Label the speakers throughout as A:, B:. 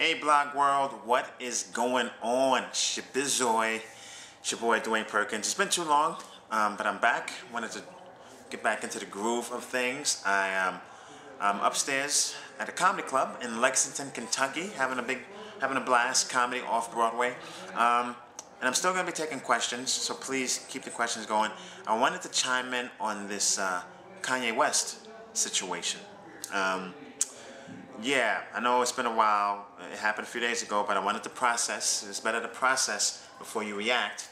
A: Hey Blog World, what is going on? Shabizoy, it's your boy Dwayne Perkins. It's been too long, um, but I'm back. Wanted to get back into the groove of things. I am um, upstairs at a comedy club in Lexington, Kentucky, having a big, having a blast, comedy off Broadway. Um, and I'm still going to be taking questions, so please keep the questions going. I wanted to chime in on this uh, Kanye West situation. Um, yeah, I know it's been a while. It happened a few days ago, but I wanted to process. It's better to process before you react.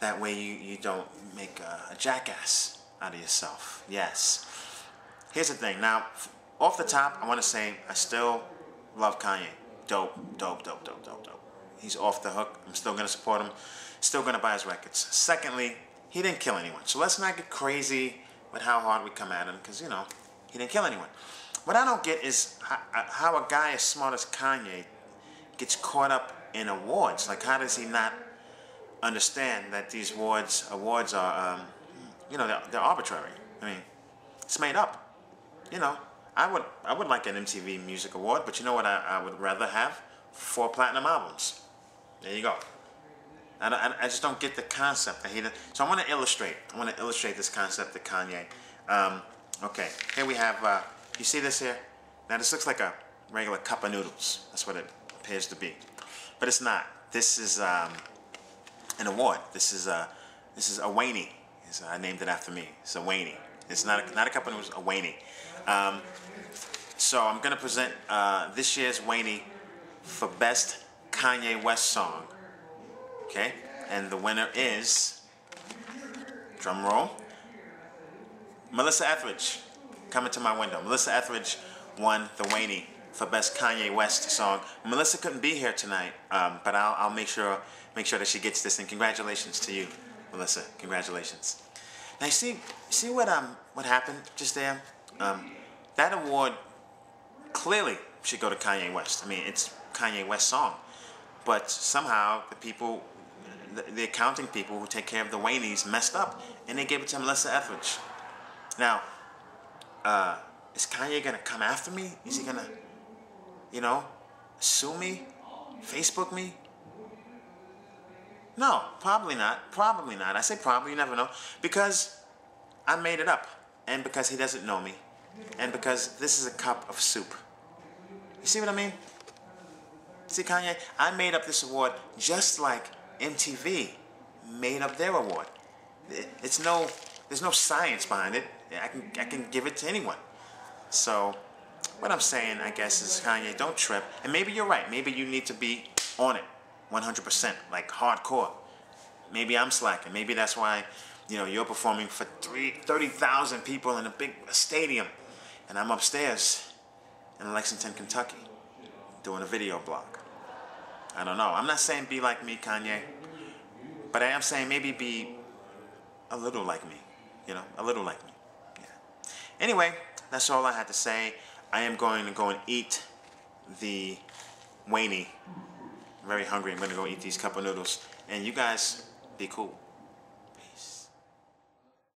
A: That way you, you don't make a, a jackass out of yourself. Yes. Here's the thing. Now, off the top, I want to say I still love Kanye. Dope, dope, dope, dope, dope, dope. He's off the hook. I'm still going to support him. Still going to buy his records. Secondly, he didn't kill anyone. So let's not get crazy with how hard we come at him because, you know, he didn't kill anyone. What I don't get is how a guy as smart as Kanye gets caught up in awards. Like, how does he not understand that these awards awards are, um, you know, they're, they're arbitrary. I mean, it's made up. You know, I would I would like an MTV Music Award, but you know what I, I would rather have? Four platinum albums. There you go. I, I, I just don't get the concept that he. So I want to illustrate. I want to illustrate this concept to Kanye. Um, okay, here we have. Uh, you see this here? Now this looks like a regular cup of noodles. That's what it appears to be, but it's not. This is um, an award. This is a this is a Waney. I named it after me. It's a Waney. It's not a, not a cup of noodles. A Waney. Um, so I'm gonna present uh, this year's Waney for best Kanye West song. Okay, and the winner is drum roll. Melissa Etheridge coming to my window. Melissa Etheridge won the Waney for best Kanye West song. Melissa couldn't be here tonight, um, but I'll, I'll make sure make sure that she gets this. And congratulations to you, Melissa. Congratulations. Now see, see what um what happened just there. Um, that award clearly should go to Kanye West. I mean, it's Kanye West song, but somehow the people, the, the accounting people who take care of the Waneys messed up, and they gave it to Melissa Etheridge. Now, uh, is Kanye gonna come after me? Is he gonna, you know, sue me, Facebook me? No, probably not. Probably not. I say probably, you never know. Because I made it up. And because he doesn't know me. And because this is a cup of soup. You see what I mean? See, Kanye, I made up this award just like MTV made up their award. It's no, there's no science behind it. I can, I can give it to anyone. So, what I'm saying, I guess, is Kanye, don't trip. And maybe you're right. Maybe you need to be on it 100%, like hardcore. Maybe I'm slacking. Maybe that's why, you know, you're performing for 30,000 people in a big stadium. And I'm upstairs in Lexington, Kentucky, doing a video blog. I don't know. I'm not saying be like me, Kanye. But I am saying maybe be a little like me. You know, a little like me. Yeah. Anyway, that's all I had to say. I am going to go and eat the Waney. I'm very hungry. I'm going to go eat these cup of noodles. And you guys, be cool.